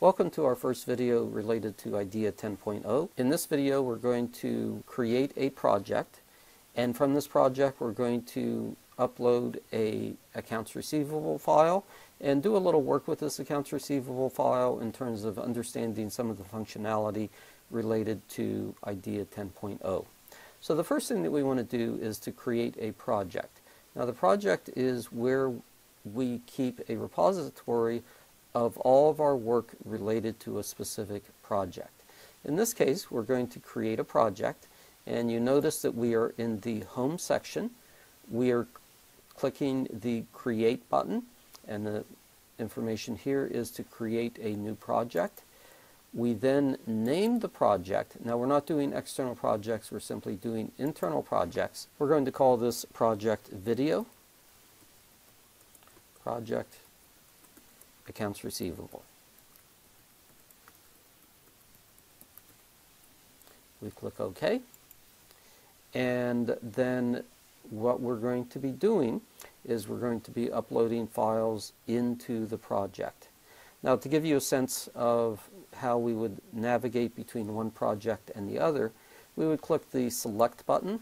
Welcome to our first video related to IDEA 10.0. In this video we're going to create a project and from this project we're going to upload a accounts receivable file and do a little work with this accounts receivable file in terms of understanding some of the functionality related to IDEA 10.0. So the first thing that we want to do is to create a project. Now the project is where we keep a repository of all of our work related to a specific project. In this case, we're going to create a project, and you notice that we are in the Home section. We are clicking the Create button, and the information here is to create a new project. We then name the project. Now we're not doing external projects, we're simply doing internal projects. We're going to call this project video. Project accounts receivable. We click OK. And then what we're going to be doing is we're going to be uploading files into the project. Now to give you a sense of how we would navigate between one project and the other, we would click the select button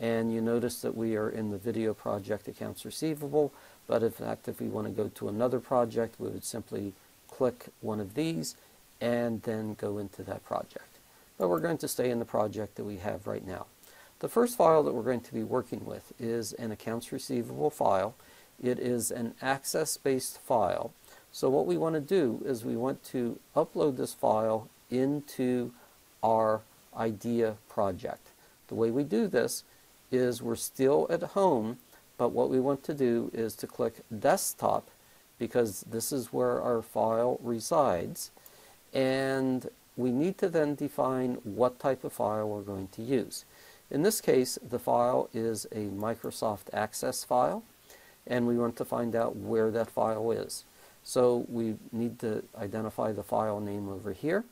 and you notice that we are in the video project accounts receivable but in fact, if we want to go to another project, we would simply click one of these and then go into that project. But we're going to stay in the project that we have right now. The first file that we're going to be working with is an accounts receivable file. It is an access-based file. So what we want to do is we want to upload this file into our IDEA project. The way we do this is we're still at home but what we want to do is to click desktop because this is where our file resides. And we need to then define what type of file we're going to use. In this case, the file is a Microsoft Access file, and we want to find out where that file is. So we need to identify the file name over here.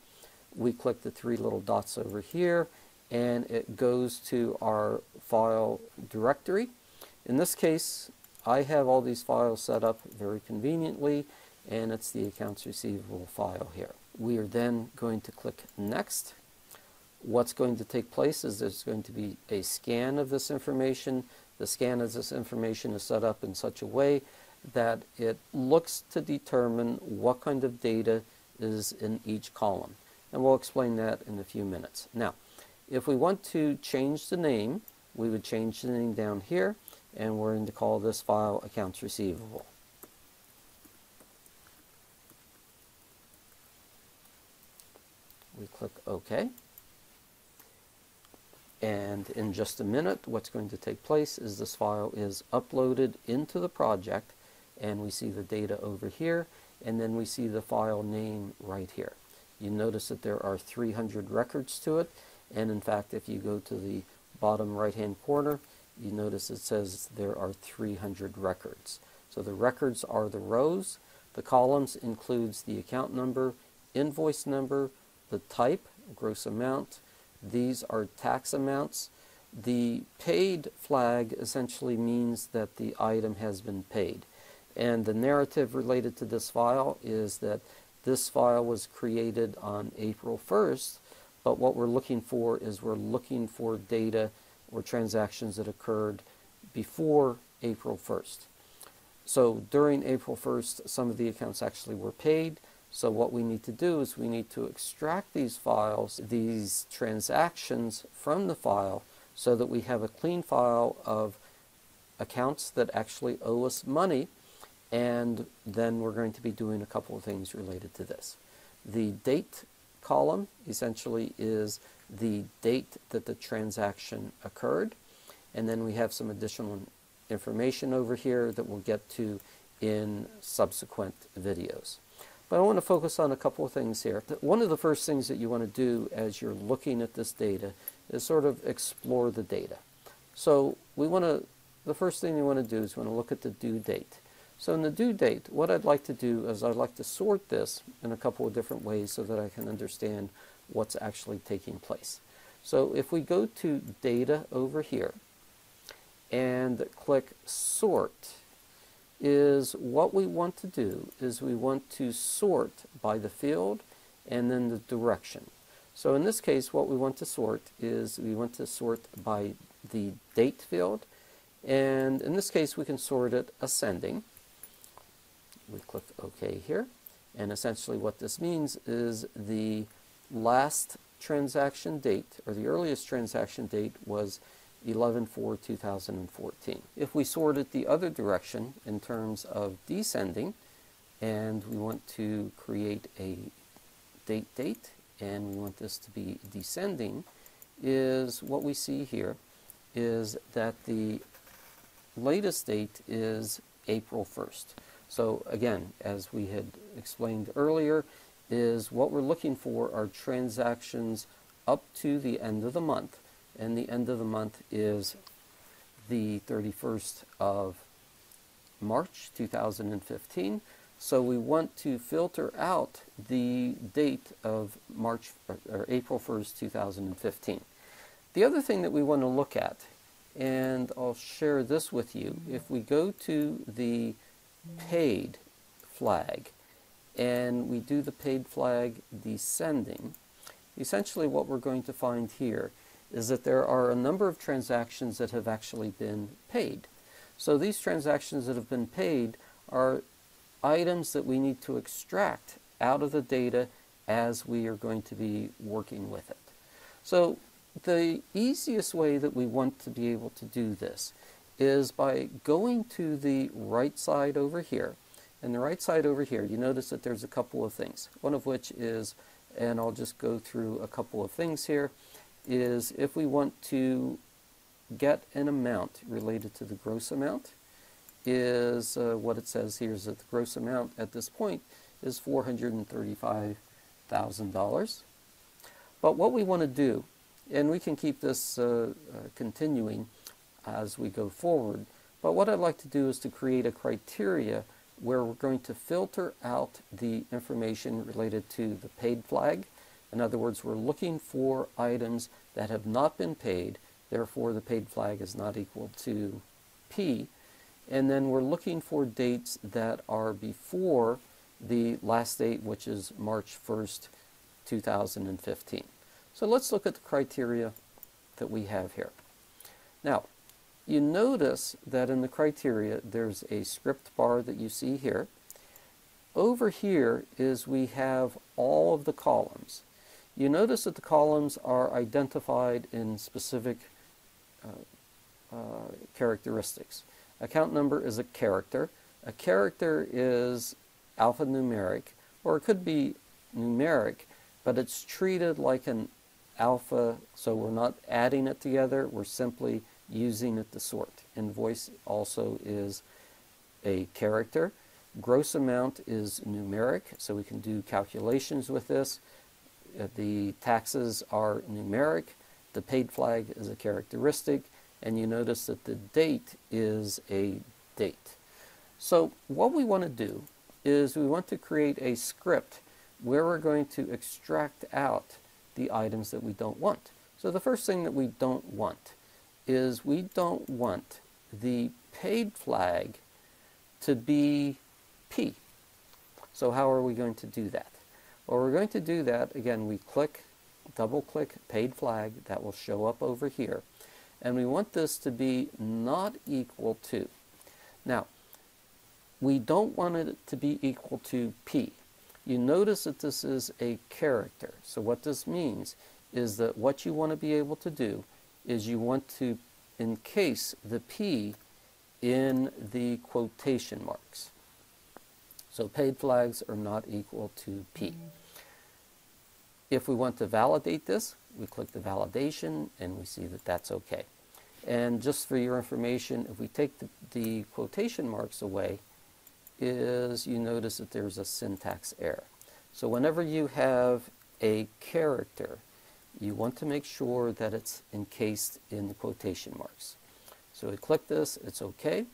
We click the three little dots over here, and it goes to our file directory. In this case, I have all these files set up very conveniently, and it's the accounts receivable file here. We are then going to click Next. What's going to take place is there's going to be a scan of this information. The scan of this information is set up in such a way that it looks to determine what kind of data is in each column. And we'll explain that in a few minutes. Now, if we want to change the name, we would change the name down here and we're going to call this file accounts receivable. We click OK. And in just a minute, what's going to take place is this file is uploaded into the project, and we see the data over here, and then we see the file name right here. You notice that there are 300 records to it, and in fact, if you go to the bottom right-hand corner, you notice it says there are 300 records. So the records are the rows. The columns includes the account number, invoice number, the type, gross amount. These are tax amounts. The paid flag essentially means that the item has been paid. And the narrative related to this file is that this file was created on April 1st, but what we're looking for is we're looking for data or transactions that occurred before April 1st. So during April 1st, some of the accounts actually were paid. So what we need to do is we need to extract these files, these transactions from the file so that we have a clean file of accounts that actually owe us money and then we're going to be doing a couple of things related to this. The date column essentially is the date that the transaction occurred. And then we have some additional information over here that we'll get to in subsequent videos. But I want to focus on a couple of things here. One of the first things that you want to do as you're looking at this data is sort of explore the data. So we want to, the first thing you want to do is you want to look at the due date. So in the due date, what I'd like to do is I'd like to sort this in a couple of different ways so that I can understand what's actually taking place. So if we go to data over here and click sort, is what we want to do is we want to sort by the field and then the direction. So in this case, what we want to sort is we want to sort by the date field. And in this case, we can sort it ascending. We click OK here. And essentially what this means is the last transaction date, or the earliest transaction date was 11-4-2014. If we sort it the other direction in terms of descending, and we want to create a date date, and we want this to be descending, is what we see here is that the latest date is April 1st. So again, as we had explained earlier, is what we're looking for are transactions up to the end of the month. And the end of the month is the 31st of March 2015. So we want to filter out the date of March or April 1st, 2015. The other thing that we want to look at, and I'll share this with you, if we go to the paid flag and we do the paid flag descending, essentially what we're going to find here is that there are a number of transactions that have actually been paid. So these transactions that have been paid are items that we need to extract out of the data as we are going to be working with it. So the easiest way that we want to be able to do this is by going to the right side over here. And the right side over here, you notice that there's a couple of things. One of which is, and I'll just go through a couple of things here, is if we want to get an amount related to the gross amount, is uh, what it says here is that the gross amount at this point is $435,000. But what we want to do, and we can keep this uh, uh, continuing as we go forward, but what I'd like to do is to create a criteria where we're going to filter out the information related to the paid flag. In other words, we're looking for items that have not been paid, therefore the paid flag is not equal to P. And then we're looking for dates that are before the last date, which is March 1st, 2015. So let's look at the criteria that we have here. Now, you notice that in the criteria there's a script bar that you see here. Over here is we have all of the columns. You notice that the columns are identified in specific uh, uh, characteristics. Account number is a character. A character is alphanumeric, or it could be numeric, but it's treated like an alpha, so we're not adding it together, we're simply using it to sort. Invoice also is a character. Gross amount is numeric, so we can do calculations with this. Uh, the taxes are numeric. The paid flag is a characteristic. And you notice that the date is a date. So what we want to do is we want to create a script where we're going to extract out the items that we don't want. So the first thing that we don't want is we don't want the paid flag to be P. So how are we going to do that? Well, we're going to do that, again, we click, double click paid flag, that will show up over here. And we want this to be not equal to. Now, we don't want it to be equal to P. You notice that this is a character. So what this means is that what you want to be able to do is you want to encase the P in the quotation marks. So paid flags are not equal to P. If we want to validate this, we click the validation and we see that that's okay. And just for your information, if we take the, the quotation marks away, is you notice that there's a syntax error. So whenever you have a character you want to make sure that it's encased in the quotation marks. So we click this, it's okay,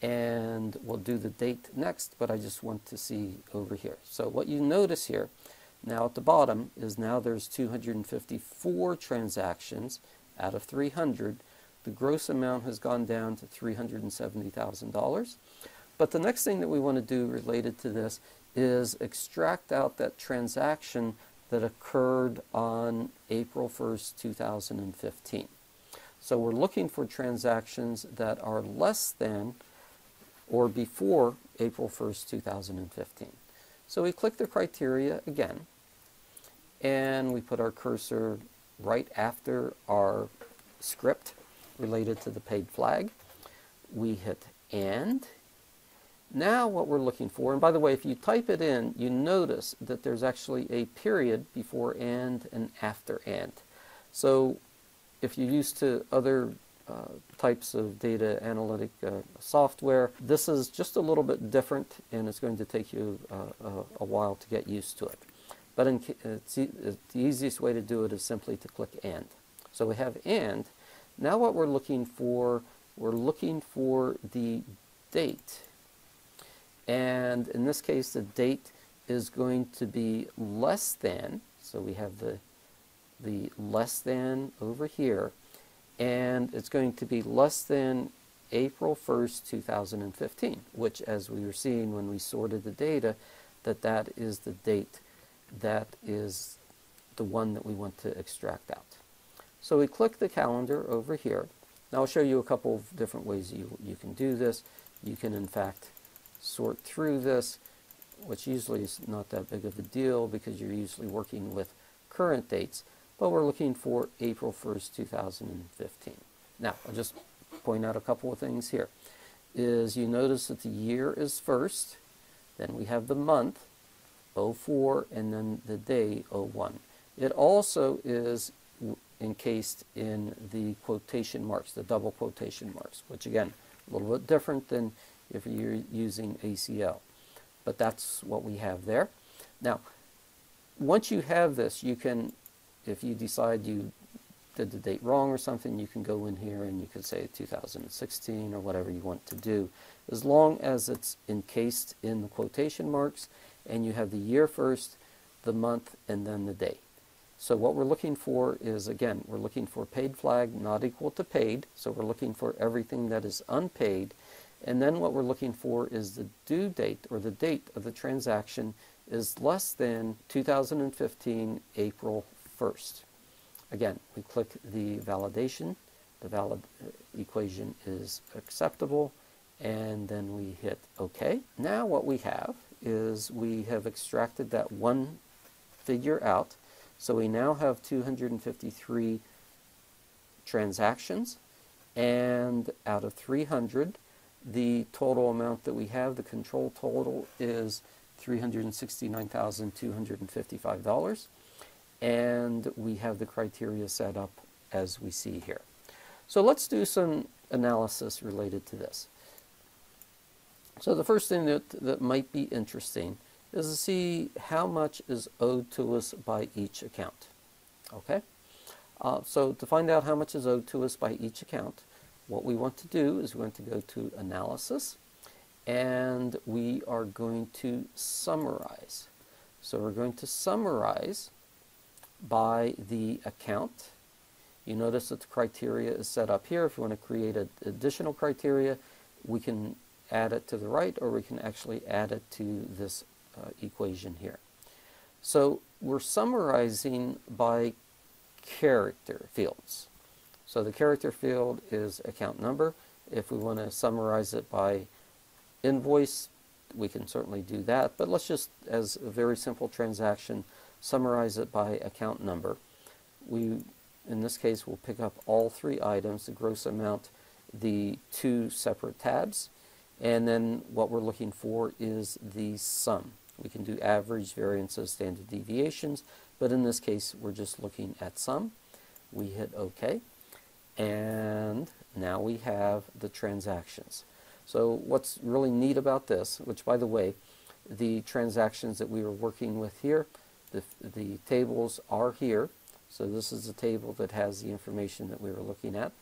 and we'll do the date next, but I just want to see over here. So what you notice here, now at the bottom, is now there's 254 transactions out of 300. The gross amount has gone down to $370,000. But the next thing that we want to do related to this is extract out that transaction that occurred on April 1st, 2015. So we're looking for transactions that are less than or before April 1st, 2015. So we click the criteria again, and we put our cursor right after our script related to the paid flag. We hit AND. Now what we're looking for, and by the way, if you type it in, you notice that there's actually a period before AND and after AND. So if you're used to other uh, types of data analytic uh, software. This is just a little bit different and it's going to take you uh, a, while to get used to it. But in, it's e the easiest way to do it is simply to click AND. So we have AND. Now what we're looking for, we're looking for the date. And in this case, the date is going to be less than, so we have the, the less than over here, and it's going to be less than April 1st, 2015, which as we were seeing when we sorted the data, that that is the date that is the one that we want to extract out. So we click the calendar over here. Now I'll show you a couple of different ways you, you can do this. You can in fact sort through this, which usually is not that big of a deal because you're usually working with current dates but we're looking for April 1st, 2015. Now, I'll just point out a couple of things here. Is you notice that the year is first, then we have the month, 04, and then the day, 01. It also is encased in the quotation marks, the double quotation marks, which again, a little bit different than if you're using ACL. But that's what we have there. Now, once you have this, you can if you decide you did the date wrong or something, you can go in here and you can say 2016 or whatever you want to do. As long as it's encased in the quotation marks and you have the year first, the month, and then the day. So what we're looking for is, again, we're looking for paid flag not equal to paid. So we're looking for everything that is unpaid. And then what we're looking for is the due date or the date of the transaction is less than 2015 April first. Again, we click the validation. The valid uh, equation is acceptable, and then we hit OK. Now what we have is we have extracted that one figure out. So we now have 253 transactions, and out of 300, the total amount that we have, the control total, is $369,255 and we have the criteria set up as we see here. So let's do some analysis related to this. So the first thing that, that might be interesting is to see how much is owed to us by each account. Okay? Uh, so to find out how much is owed to us by each account, what we want to do is we're going to go to Analysis, and we are going to Summarize. So we're going to summarize by the account. You notice that the criteria is set up here. If you want to create an additional criteria, we can add it to the right or we can actually add it to this uh, equation here. So we're summarizing by character fields. So the character field is account number. If we want to summarize it by invoice, we can certainly do that. But let's just, as a very simple transaction, summarize it by account number. We, in this case, will pick up all three items, the gross amount, the two separate tabs, and then what we're looking for is the sum. We can do average, variances, standard deviations, but in this case, we're just looking at sum. We hit OK, and now we have the transactions. So what's really neat about this, which by the way, the transactions that we were working with here, the, the tables are here. So this is the table that has the information that we were looking at.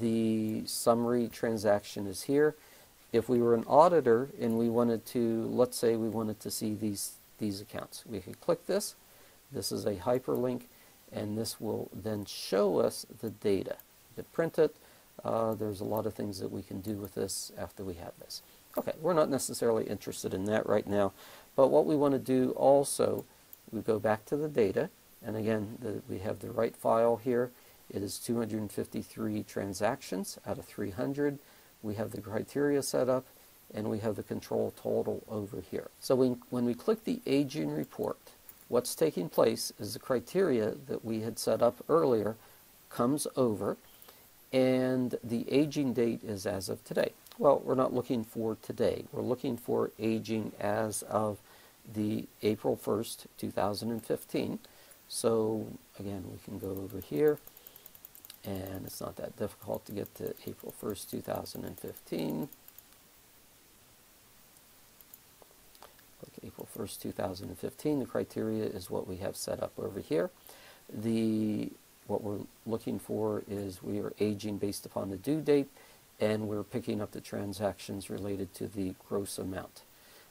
The summary transaction is here. If we were an auditor and we wanted to, let's say we wanted to see these, these accounts, we could click this. This is a hyperlink and this will then show us the data. You could print it. Uh, there's a lot of things that we can do with this after we have this. Okay, we're not necessarily interested in that right now, but what we want to do also, we go back to the data, and again, the, we have the right file here. It is 253 transactions out of 300. We have the criteria set up, and we have the control total over here. So we, when we click the aging report, what's taking place is the criteria that we had set up earlier comes over, and the aging date is as of today. Well, we're not looking for today. We're looking for aging as of the April 1st, 2015. So again, we can go over here, and it's not that difficult to get to April 1st, 2015. April 1st, 2015. The criteria is what we have set up over here. The what we're looking for is we are aging based upon the due date and we're picking up the transactions related to the gross amount.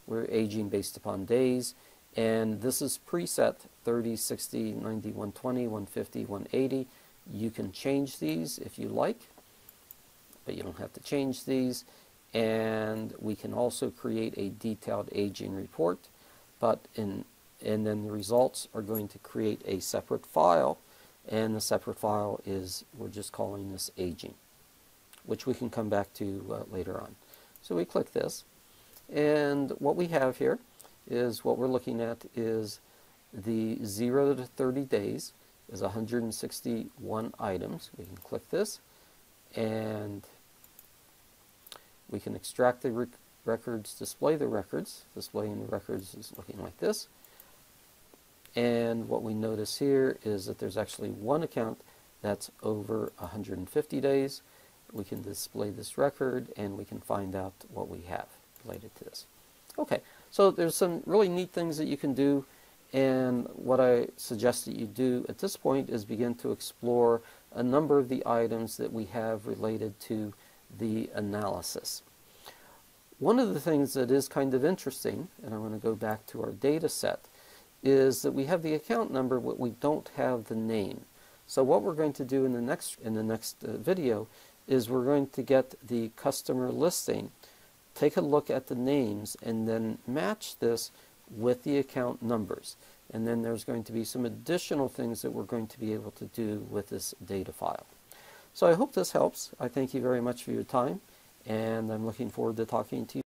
We're aging based upon days and this is preset 30, 60, 90, 120, 150, 180. You can change these if you like, but you don't have to change these. And we can also create a detailed aging report, but in and then the results are going to create a separate file and the separate file is, we're just calling this aging, which we can come back to uh, later on. So we click this, and what we have here is what we're looking at is the 0 to 30 days is 161 items. We can click this, and we can extract the rec records, display the records. Displaying the records is looking like this. And what we notice here is that there's actually one account that's over 150 days. We can display this record and we can find out what we have related to this. Okay, so there's some really neat things that you can do and what I suggest that you do at this point is begin to explore a number of the items that we have related to the analysis. One of the things that is kind of interesting, and I'm going to go back to our data set, is that we have the account number, but we don't have the name. So what we're going to do in the next in the next uh, video is we're going to get the customer listing, take a look at the names, and then match this with the account numbers. And then there's going to be some additional things that we're going to be able to do with this data file. So I hope this helps. I thank you very much for your time, and I'm looking forward to talking to you